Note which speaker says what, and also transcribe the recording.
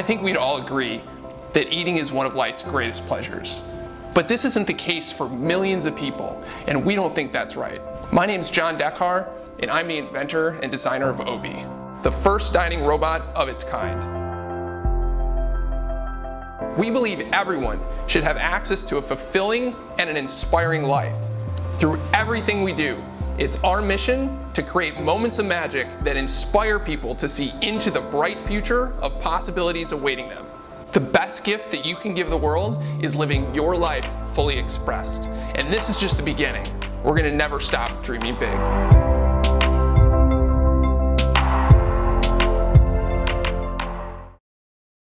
Speaker 1: I think we'd all agree that eating is one of life's greatest pleasures. But this isn't the case for millions of people, and we don't think that's right. My name is Jon Dekar, and I'm the inventor and designer of Obi, the first dining robot of its kind. We believe everyone should have access to a fulfilling and an inspiring life. Through everything we do, it's our mission to create moments of magic that inspire people to see into the bright future of possibilities awaiting them. The best gift that you can give the world is living your life fully expressed. And this is just the beginning. We're gonna never stop dreaming big.